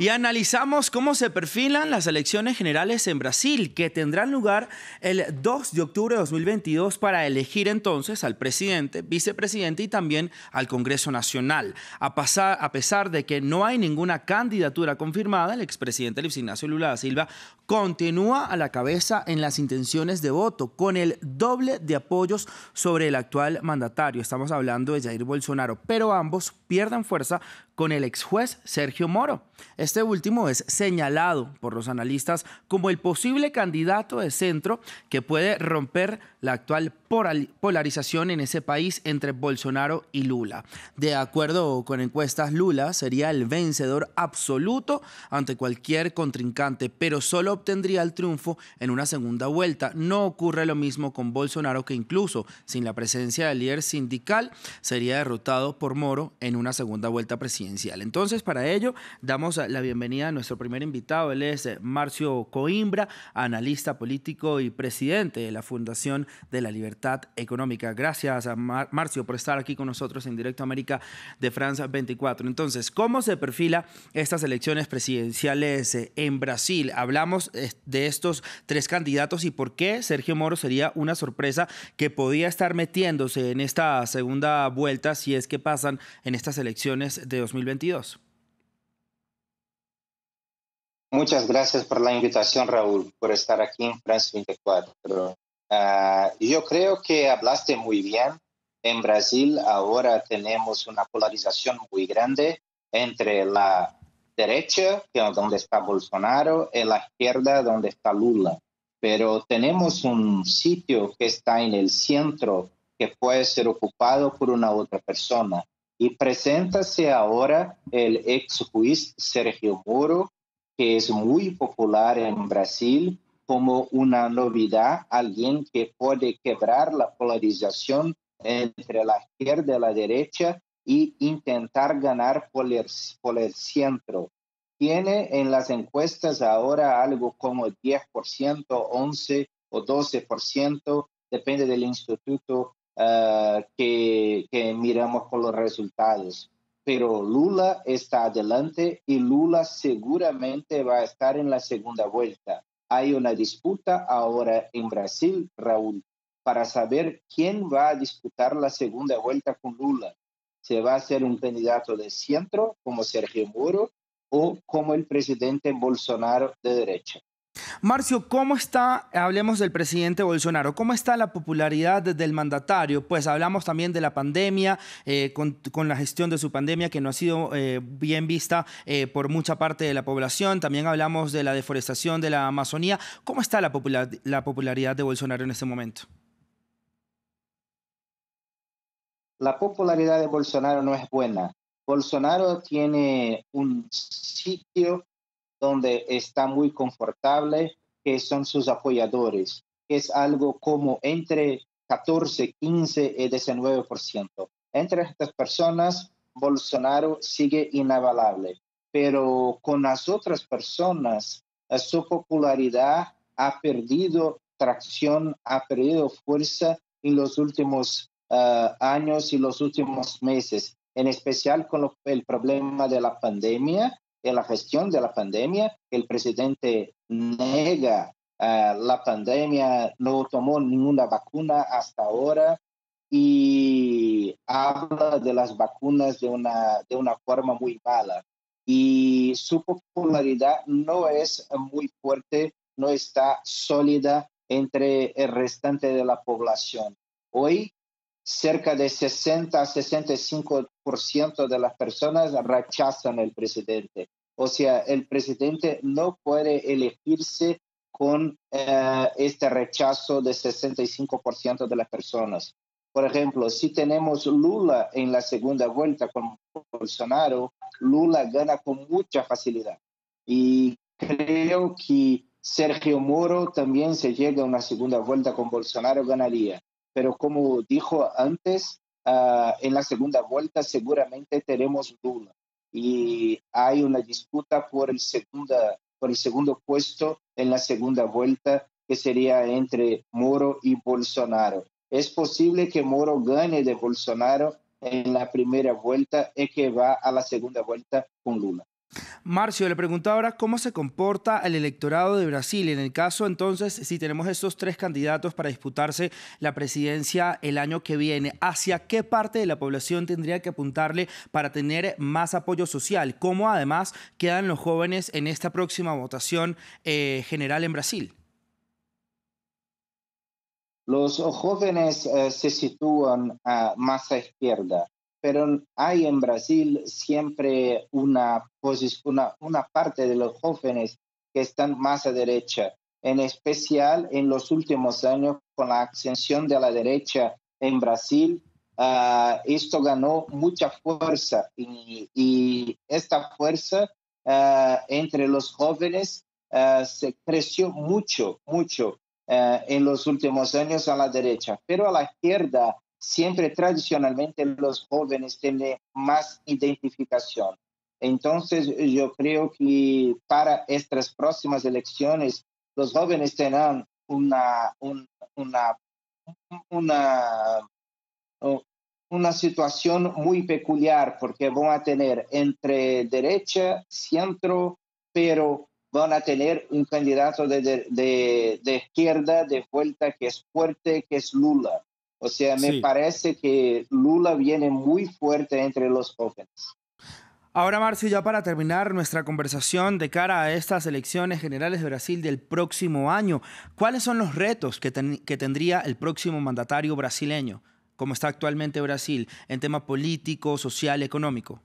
Y analizamos cómo se perfilan las elecciones generales en Brasil, que tendrán lugar el 2 de octubre de 2022 para elegir entonces al presidente, vicepresidente y también al Congreso Nacional. A, pasar, a pesar de que no hay ninguna candidatura confirmada, el expresidente Luis Ignacio Lula da Silva continúa a la cabeza en las intenciones de voto, con el doble de apoyos sobre el actual mandatario. Estamos hablando de Jair Bolsonaro, pero ambos pierden fuerza con el ex juez Sergio Moro. Este último es señalado por los analistas como el posible candidato de centro que puede romper la actual polarización en ese país entre Bolsonaro y Lula. De acuerdo con encuestas, Lula sería el vencedor absoluto ante cualquier contrincante, pero solo obtendría el triunfo en una segunda vuelta. No ocurre lo mismo con Bolsonaro, que incluso sin la presencia del líder sindical sería derrotado por Moro en una segunda vuelta presidencial. Entonces, para ello, damos la bienvenida a nuestro primer invitado. Él es eh, Marcio Coimbra, analista político y presidente de la Fundación de la Libertad Económica. Gracias a Marcio por estar aquí con nosotros en Directo América de Francia 24. Entonces, ¿cómo se perfila estas elecciones presidenciales eh, en Brasil? Hablamos eh, de estos tres candidatos y por qué Sergio Moro sería una sorpresa que podía estar metiéndose en esta segunda vuelta si es que pasan en estas elecciones de 2022. Muchas gracias por la invitación, Raúl, por estar aquí en France 24. Ah, yo creo que hablaste muy bien. En Brasil ahora tenemos una polarización muy grande entre la derecha, que es donde está Bolsonaro, y la izquierda, donde está Lula. Pero tenemos un sitio que está en el centro que puede ser ocupado por una otra persona. Y preséntase ahora el ex juez Sergio Moro, que es muy popular en Brasil como una novedad, alguien que puede quebrar la polarización entre la izquierda y la derecha y intentar ganar por el, centro. Tiene en las encuestas ahora algo como 10%, 11 o 12%, depende del instituto uh, que, que miramos con los resultados pero Lula está adelante y Lula seguramente va a estar en la segunda vuelta. Hay una disputa ahora en Brasil, Raúl, para saber quién va a disputar la segunda vuelta con Lula. ¿Se va a ser un candidato de centro como Sergio Moro o como el presidente Bolsonaro de derecha? Marcio, ¿cómo está, hablemos del presidente Bolsonaro, cómo está la popularidad del mandatario? Pues hablamos también de la pandemia, eh, con, la gestión de su pandemia que no ha sido eh, bien vista eh, por mucha parte de la población, también hablamos de la deforestación de la Amazonía. ¿Cómo está la, la popularidad de Bolsonaro en este momento? La popularidad de Bolsonaro no es buena. Bolsonaro tiene un sitio donde está muy confortable, que son sus apoyadores, que es algo como entre 14, 15 y 19%. Entre estas personas, Bolsonaro sigue inavalable, pero con las otras personas, su popularidad ha perdido tracción, ha perdido fuerza en los últimos ah, años y los últimos meses, en especial con el problema de la pandemia en la gestión de la pandemia. El presidente nega uh, la pandemia, no tomó ninguna vacuna hasta ahora y habla de las vacunas de una, de una forma muy mala. Y su popularidad no es muy fuerte, no está sólida entre el restante de la población. Hoy cerca de 60 a 65% de las personas rechazan al presidente. O sea, el presidente no puede elegirse con eh, este rechazo de 65% de las personas. Por ejemplo, si tenemos Lula en la segunda vuelta con Bolsonaro, Lula gana con mucha facilidad. Y creo que Sergio Moro también se llega a una segunda vuelta con Bolsonaro, ganaría pero como dijo antes, ah, en la segunda vuelta seguramente tenemos Lula y hay una disputa por el, segunda, por el segundo puesto en la segunda vuelta que sería entre Moro y Bolsonaro. Es posible que Moro gane de Bolsonaro en la primera vuelta y que va a la segunda vuelta con Lula. Marcio, le pregunto ahora cómo se comporta el electorado de Brasil. En el caso, entonces, si tenemos estos tres candidatos para disputarse la presidencia el año que viene, ¿hacia qué parte de la población tendría que apuntarle para tener más apoyo social? ¿Cómo además quedan los jóvenes en esta próxima votación eh, general en Brasil? Los jóvenes eh, se sitúan ah, más a izquierda pero hay en Brasil siempre una, una, una parte de los jóvenes que están más a derecha, en especial en los últimos años con la ascensión de la derecha en Brasil. Uh, esto ganó mucha fuerza y, y esta fuerza uh, entre los jóvenes uh, se creció mucho, mucho en los últimos años a la derecha, pero a la izquierda siempre tradicionalmente los jóvenes tienen más identificación. Entonces, yo creo que para estas próximas elecciones, los jóvenes tendrán una, una, una, una situación muy peculiar porque van a tener entre derecha, centro, pero van a tener un candidato de, de, de izquierda de vuelta que es fuerte, que es Lula. O sea, me parece que Lula viene muy fuerte entre los jóvenes. Ahora, Marcio, ya para terminar nuestra conversación de cara a estas elecciones generales de Brasil del próximo año, ¿cuáles son los retos que, que tendría el próximo mandatario brasileño, como está actualmente Brasil, en tema político, social, económico?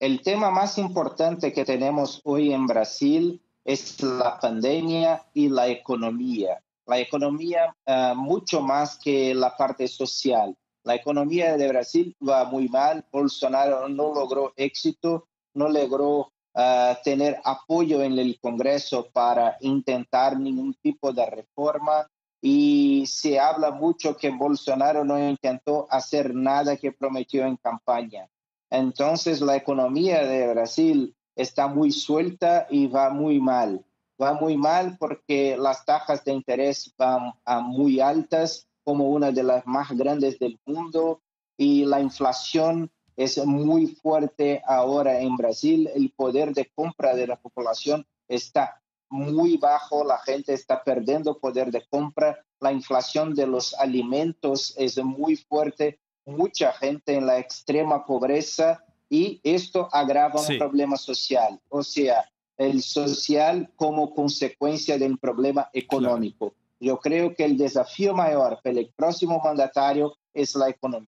El tema más importante que tenemos hoy en Brasil es la pandemia y la economía la economía uh, mucho más que la parte social. La economía de Brasil va muy mal, Bolsonaro no logró éxito, no logró uh, tener apoyo en el Congreso para intentar ningún tipo de reforma y se habla mucho que Bolsonaro no intentó hacer nada que prometió en campaña. Entonces la economía de Brasil está muy suelta y va muy mal va muy mal porque las tasas de interés van a muy altas, como una de las más grandes del mundo, y la inflación es muy fuerte ahora en Brasil. El poder de compra de la población está muy bajo, la gente está perdiendo poder de compra, la inflación de los alimentos es muy fuerte, mucha gente en la extrema pobreza y esto agrava un problema social. O sea, el social como consecuencia del problema económico. Yo creo que el desafío mayor para el próximo mandatario es la economía.